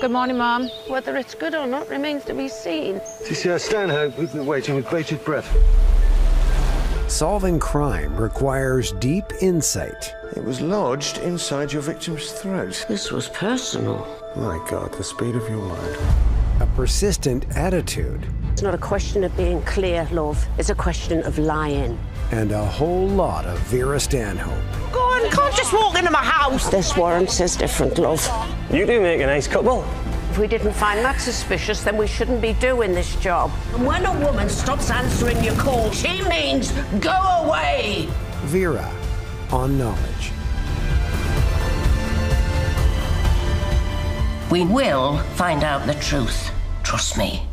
Good morning, Mum. Whether it's good or not remains to be seen. DCI Stanhope, we've been waiting with bated breath. Solving crime requires deep insight. It was lodged inside your victim's throat. This was personal. My God, the speed of your mind. A persistent attitude. It's not a question of being clear, love. It's a question of lying. And a whole lot of Vera Stanhope. Go on, can't just walk into my house. This warrant says different, love. You do make a nice couple. If we didn't find that suspicious, then we shouldn't be doing this job. And when a woman stops answering your call, she means go away. Vera on Knowledge. We will find out the truth. Trust me.